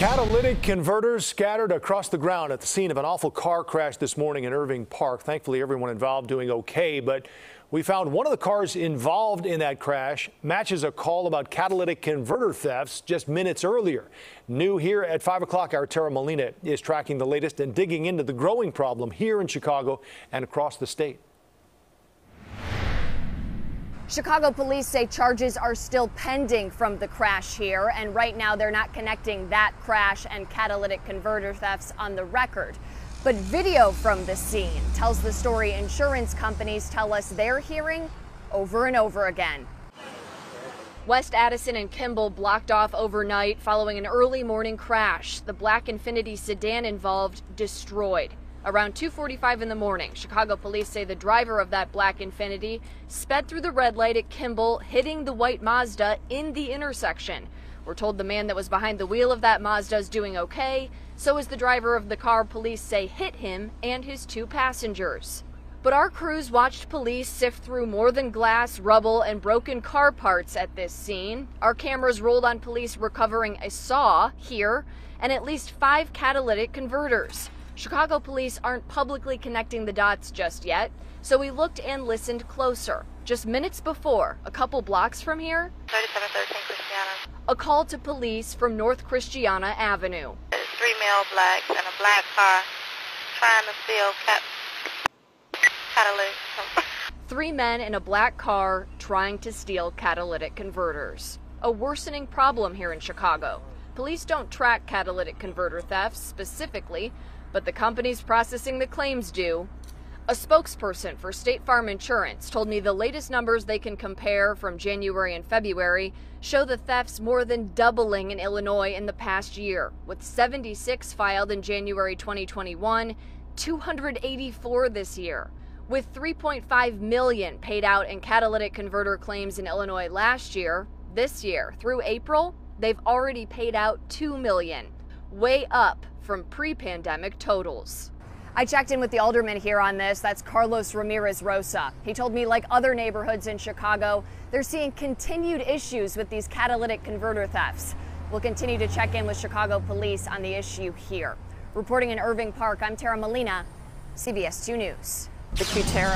Catalytic converters scattered across the ground at the scene of an awful car crash this morning in Irving Park. Thankfully, everyone involved doing okay, but we found one of the cars involved in that crash matches a call about catalytic converter thefts just minutes earlier. New here at 5 o'clock, our Tara Molina is tracking the latest and digging into the growing problem here in Chicago and across the state. Chicago police say charges are still pending from the crash here, and right now they're not connecting that crash and catalytic converter thefts on the record. But video from the scene tells the story insurance companies tell us they're hearing over and over again. West Addison and Kimball blocked off overnight following an early morning crash. The black Infiniti sedan involved destroyed. Around 2:45 in the morning, Chicago police say the driver of that black Infiniti sped through the red light at Kimball, hitting the white Mazda in the intersection. We're told the man that was behind the wheel of that Mazda is doing okay. So is the driver of the car police say hit him and his two passengers. But our crews watched police sift through more than glass, rubble, and broken car parts at this scene. Our cameras rolled on police recovering a saw here and at least five catalytic converters. Chicago police aren't publicly connecting the dots just yet, so we looked and listened closer. Just minutes before, a couple blocks from here, 3713 Christiana. a call to police from North Christiana Avenue. There's three male blacks and a black car trying to steal cat catalytic. Three men in a black car trying to steal catalytic converters. A worsening problem here in Chicago. Police don't track catalytic converter thefts specifically, but the companies processing the claims do. A spokesperson for State Farm Insurance told me the latest numbers they can compare from January and February show the thefts more than doubling in Illinois in the past year, with 76 filed in January 2021, 284 this year. With 3.5 million paid out in catalytic converter claims in Illinois last year, this year, through April, they've already paid out 2 million, way up from pre pandemic totals. I checked in with the alderman here on this. That's Carlos Ramirez Rosa. He told me, like other neighborhoods in Chicago, they're seeing continued issues with these catalytic converter thefts. We'll continue to check in with Chicago police on the issue here. Reporting in Irving Park, I'm Tara Molina, CBS 2 News. The Cutera